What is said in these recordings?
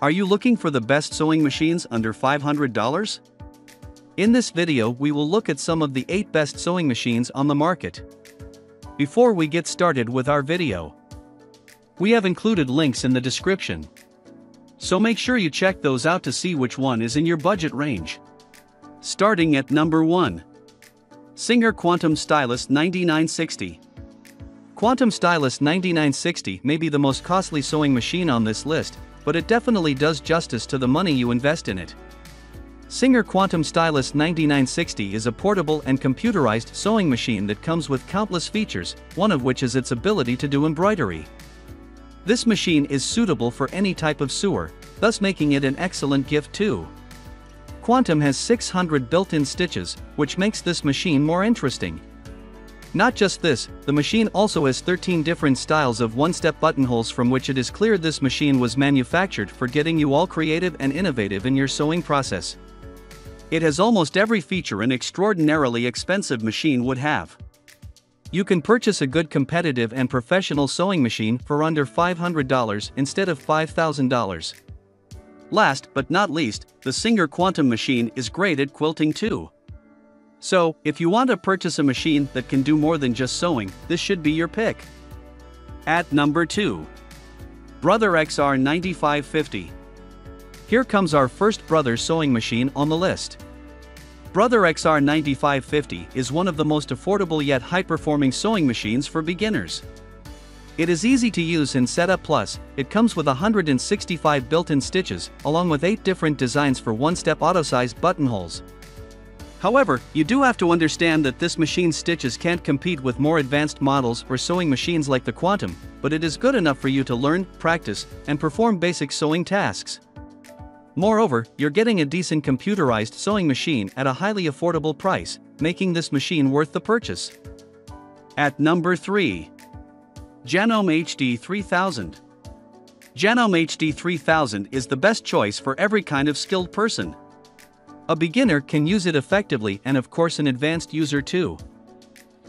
Are you looking for the best sewing machines under $500? In this video we will look at some of the 8 best sewing machines on the market. Before we get started with our video, we have included links in the description. So make sure you check those out to see which one is in your budget range. Starting at number 1. Singer Quantum Stylist 9960. Quantum Stylist 9960 may be the most costly sewing machine on this list, but it definitely does justice to the money you invest in it. Singer Quantum Stylist 9960 is a portable and computerized sewing machine that comes with countless features, one of which is its ability to do embroidery. This machine is suitable for any type of sewer, thus making it an excellent gift too. Quantum has 600 built-in stitches, which makes this machine more interesting. Not just this, the machine also has 13 different styles of one-step buttonholes from which it is clear this machine was manufactured for getting you all creative and innovative in your sewing process. It has almost every feature an extraordinarily expensive machine would have. You can purchase a good competitive and professional sewing machine for under $500 instead of $5,000. Last but not least, the Singer Quantum machine is great at quilting too. So, if you want to purchase a machine that can do more than just sewing, this should be your pick. At number 2. Brother XR 9550. Here comes our first Brother sewing machine on the list. Brother XR 9550 is one of the most affordable yet high-performing sewing machines for beginners. It is easy to use and set up plus, it comes with 165 built-in stitches, along with 8 different designs for one-step auto-sized buttonholes, However, you do have to understand that this machine's stitches can't compete with more advanced models or sewing machines like the Quantum, but it is good enough for you to learn, practice, and perform basic sewing tasks. Moreover, you're getting a decent computerized sewing machine at a highly affordable price, making this machine worth the purchase. At number 3. Janome HD 3000. Janome HD 3000 is the best choice for every kind of skilled person. A beginner can use it effectively and of course an advanced user too.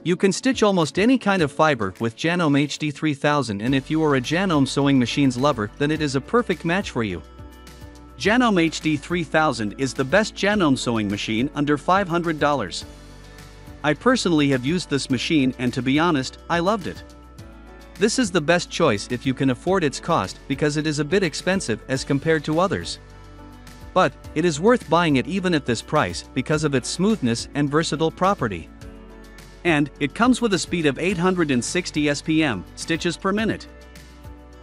You can stitch almost any kind of fiber with Janome HD 3000 and if you are a Janome sewing machines lover then it is a perfect match for you. Janome HD 3000 is the best Janome sewing machine under $500. I personally have used this machine and to be honest, I loved it. This is the best choice if you can afford its cost because it is a bit expensive as compared to others. But, it is worth buying it even at this price because of its smoothness and versatile property. And, it comes with a speed of 860 SPM, stitches per minute.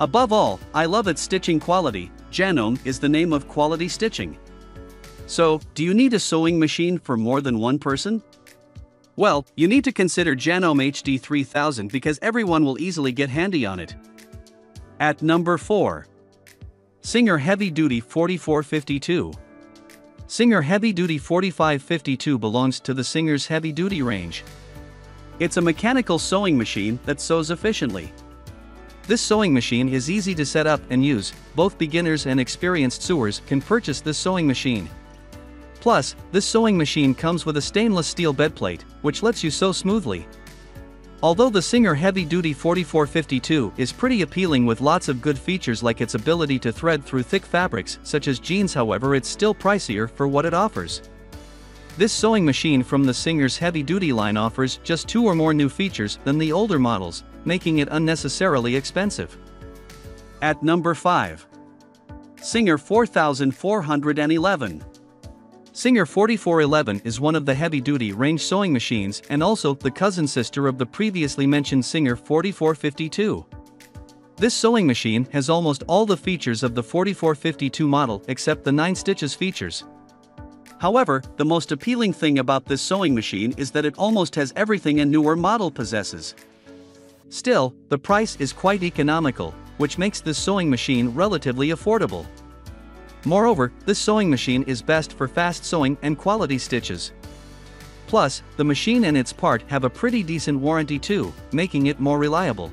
Above all, I love its stitching quality, Janome is the name of quality stitching. So, do you need a sewing machine for more than one person? Well, you need to consider Janome HD 3000 because everyone will easily get handy on it. At number 4. Singer Heavy Duty 4452. Singer Heavy Duty 4552 belongs to the Singer's heavy duty range. It's a mechanical sewing machine that sews efficiently. This sewing machine is easy to set up and use, both beginners and experienced sewers can purchase this sewing machine. Plus, this sewing machine comes with a stainless steel bedplate, which lets you sew smoothly. Although the Singer Heavy Duty 4452 is pretty appealing with lots of good features like its ability to thread through thick fabrics such as jeans however it's still pricier for what it offers. This sewing machine from the Singer's Heavy Duty line offers just two or more new features than the older models, making it unnecessarily expensive. At number 5. Singer 4411 Singer 4411 is one of the heavy-duty range sewing machines and also the cousin sister of the previously mentioned Singer 4452. This sewing machine has almost all the features of the 4452 model except the 9 stitches features. However, the most appealing thing about this sewing machine is that it almost has everything a newer model possesses. Still, the price is quite economical, which makes this sewing machine relatively affordable. Moreover, this sewing machine is best for fast sewing and quality stitches. Plus, the machine and its part have a pretty decent warranty too, making it more reliable.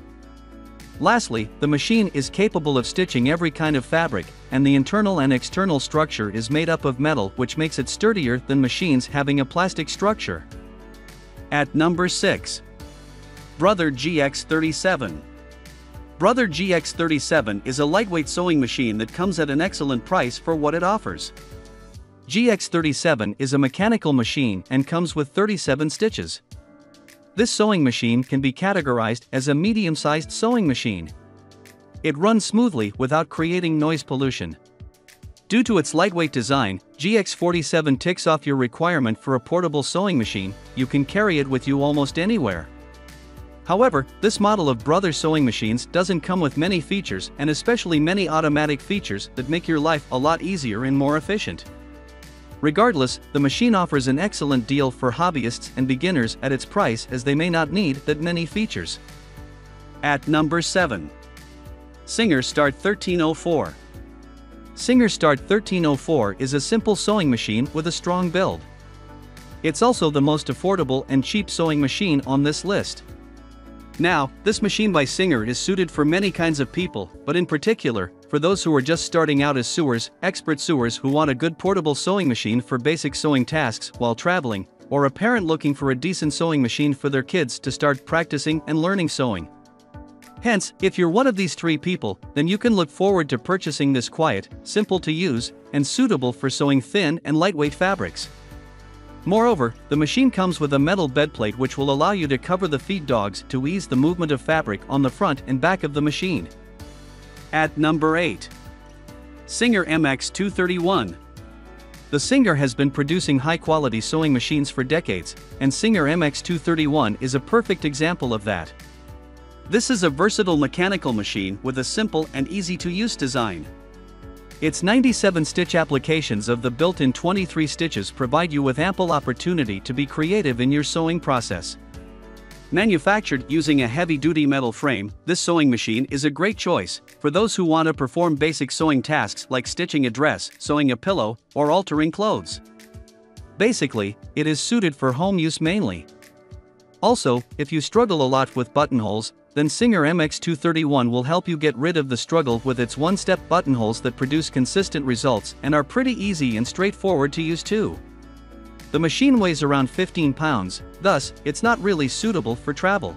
Lastly, the machine is capable of stitching every kind of fabric, and the internal and external structure is made up of metal which makes it sturdier than machines having a plastic structure. At number 6. Brother GX37 Brother GX37 is a lightweight sewing machine that comes at an excellent price for what it offers. GX37 is a mechanical machine and comes with 37 stitches. This sewing machine can be categorized as a medium-sized sewing machine. It runs smoothly without creating noise pollution. Due to its lightweight design, GX47 ticks off your requirement for a portable sewing machine, you can carry it with you almost anywhere. However, this model of Brother sewing machines doesn't come with many features and especially many automatic features that make your life a lot easier and more efficient. Regardless, the machine offers an excellent deal for hobbyists and beginners at its price as they may not need that many features. At number 7. Singer Start 1304 Singer Start 1304 is a simple sewing machine with a strong build. It's also the most affordable and cheap sewing machine on this list. Now, this machine by Singer is suited for many kinds of people, but in particular, for those who are just starting out as sewers, expert sewers who want a good portable sewing machine for basic sewing tasks while traveling, or a parent looking for a decent sewing machine for their kids to start practicing and learning sewing. Hence, if you're one of these three people, then you can look forward to purchasing this quiet, simple to use, and suitable for sewing thin and lightweight fabrics. Moreover, the machine comes with a metal bed plate which will allow you to cover the feed dogs to ease the movement of fabric on the front and back of the machine. At number 8. Singer MX231. The Singer has been producing high-quality sewing machines for decades, and Singer MX231 is a perfect example of that. This is a versatile mechanical machine with a simple and easy-to-use design. Its 97 stitch applications of the built-in 23 stitches provide you with ample opportunity to be creative in your sewing process. Manufactured using a heavy-duty metal frame, this sewing machine is a great choice for those who want to perform basic sewing tasks like stitching a dress, sewing a pillow, or altering clothes. Basically, it is suited for home use mainly. Also, if you struggle a lot with buttonholes, then Singer MX231 will help you get rid of the struggle with its one-step buttonholes that produce consistent results and are pretty easy and straightforward to use too. The machine weighs around 15 pounds, thus, it's not really suitable for travel.